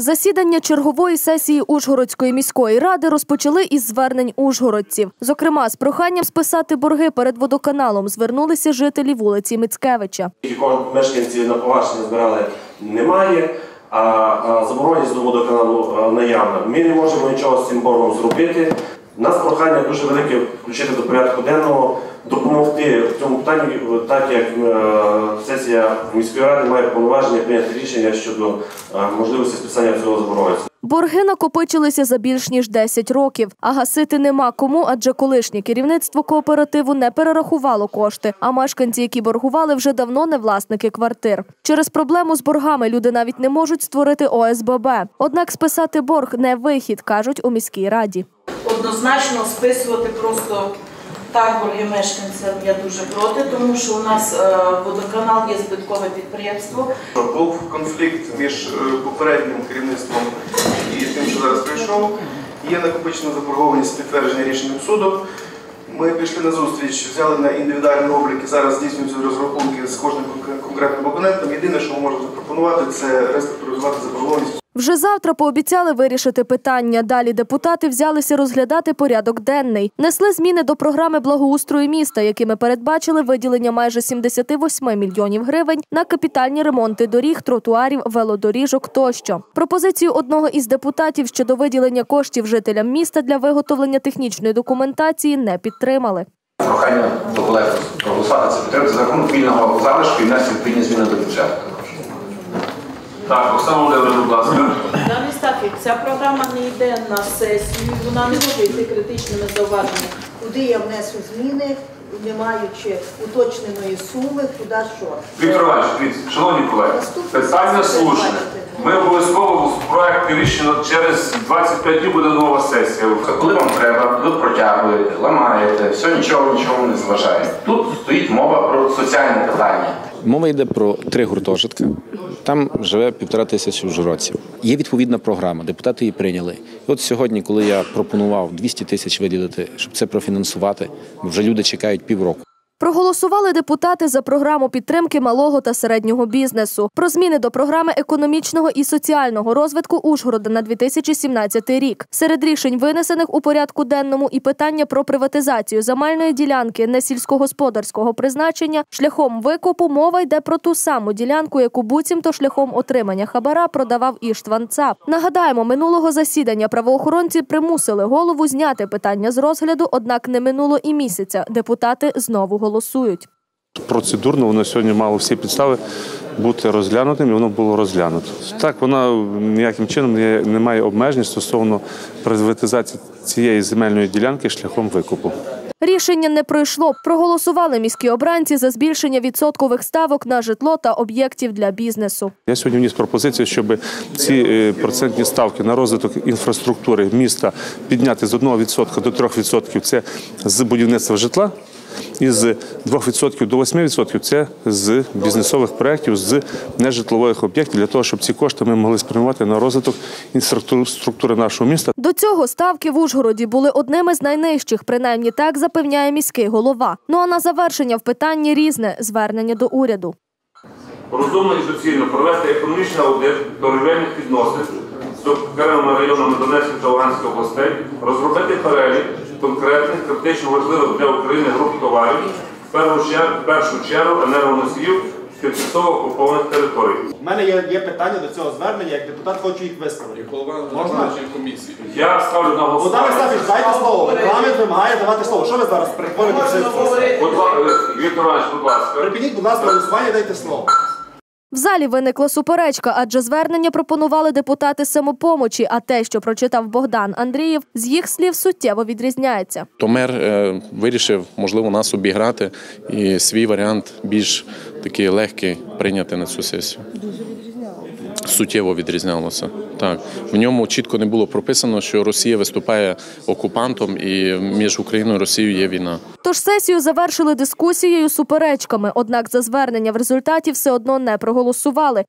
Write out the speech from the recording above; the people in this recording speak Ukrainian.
Засідання чергової сесії Ужгородської міської ради розпочали із звернень ужгородців. Зокрема, з проханням списати борги перед водоканалом звернулися жителі вулиці Мицкевича. Кількох мешканців на погашення збирали немає, а заборгованість до водоканалу наявна. Ми не можемо нічого з цим боргом зробити. У нас прохання дуже велике включити до порядку денного, допомогти в цьому питанні, так як е, сесія міської ради має повноваження прийняти рішення щодо е, можливості списання цього заборгованості. Борги накопичилися за більш ніж 10 років, а гасити нема кому, адже колишнє керівництво кооперативу не перерахувало кошти. А мешканці, які боргували, вже давно не власники квартир. Через проблему з боргами люди навіть не можуть створити ОСББ. Однак списати борг не вихід, кажуть у міській раді. Однозначно списувати просто так борги мешканцям я дуже проти, тому що у нас е, водоканал є збиткове підприємство. Був конфлікт між е, попереднім керівництвом і тим, що зараз прийшов. Є накопичена заборгованість підтвердження рішенням суду. Ми пішли на зустріч, взяли на індивідуальний облік і зараз здійснюються розрахунки з кожним конкретним. Єдине, що ми можемо запропонувати, це реструктуризувати заборгованість Вже завтра пообіцяли вирішити питання. Далі депутати взялися розглядати порядок денний. Несли зміни до програми благоустрою міста, якими передбачили виділення майже 78 мільйонів гривень на капітальні ремонти доріг, тротуарів, велодоріжок тощо. Пропозицію одного із депутатів щодо виділення коштів жителям міста для виготовлення технічної документації не підтримали. Прохання до колег проголосувати це підтримати за рахунок вільного залишку і внести відповідні зміни до бюджету. Так, Оксана Володимирівна, будь ласка. Дані стафік, ця програма не йде на сесію, вона не може йти критичними зауваженнями. куди я внесу зміни, не маючи уточненої суми, куди що. Віктор Іванович, дивіться, шановні колеги, Наступне. питання слушне. Ми обов'язково в проект рішення через 25 днів буде нова сесія. Коли вам треба, ви протягуєте, ламаєте, все нічого нічого не зважає. Тут стоїть мова про соціальне питання. Мова йде про три гуртожитки. Там живе півтора тисячі ужгородців. Є відповідна програма, депутати її прийняли. І от сьогодні, коли я пропонував 200 тисяч виділити, щоб це профінансувати, вже люди чекають півроку. Проголосували депутати за програму підтримки малого та середнього бізнесу, про зміни до програми економічного і соціального розвитку Ужгорода на 2017 рік. Серед рішень винесених у порядку денному і питання про приватизацію земельної ділянки несільськогосподарського призначення шляхом викупу мова йде про ту саму ділянку, яку буцімто шляхом отримання хабара продавав Іштван Цап. Нагадаємо, минулого засідання правоохоронці примусили голову зняти питання з розгляду, однак не минуло і місяця. Депутати знову голосують. Процедурно воно сьогодні мало всі підстави бути розглянутим, і воно було розглянуто. Так, вона ніяким чином не, має обмежень стосовно приватизації цієї земельної ділянки шляхом викупу. Рішення не пройшло. Проголосували міські обранці за збільшення відсоткових ставок на житло та об'єктів для бізнесу. Я сьогодні вніс пропозицію, щоб ці е, процентні ставки на розвиток інфраструктури міста підняти з 1% до 3% – це з будівництва житла, і з 2% до 8% – це з бізнесових проєктів, з нежитлових об'єктів, для того, щоб ці кошти ми могли спрямувати на розвиток інфраструктури нашого міста. До цього ставки в Ужгороді були одними з найнижчих, принаймні так запевняє міський голова. Ну а на завершення в питанні різне звернення до уряду. Розумно і доцільно провести економічний аудит торгівельних відносин з окремими районами Донецької та Луганської областей, розробити перелік конкретних критично важливих для України груп товарів, в першу чергу, в першу чергу енергоносіїв тимчасово окупованих територій. У мене є, є питання до цього звернення, як депутат хочу їх виставити. Можна? Я ставлю на Богдан голосування. Остафович, дайте слово. Регламент вимагає давати слово. Що ви зараз перетворюєте все? Будь ласка, Віктор Іванович, будь ласка. Припиніть, будь ласка, голосування, дайте слово. В залі виникла суперечка, адже звернення пропонували депутати самопомочі. А те, що прочитав Богдан Андрієв, з їх слів суттєво відрізняється. То мер е, вирішив, можливо, нас обіграти і свій варіант більш такий легкий прийняти на цю сесію. Суттєво відрізнялося. Так в ньому чітко не було прописано, що Росія виступає окупантом, і між Україною і Росією є війна. Тож сесію завершили дискусією суперечками. Однак за звернення в результаті все одно не проголосували.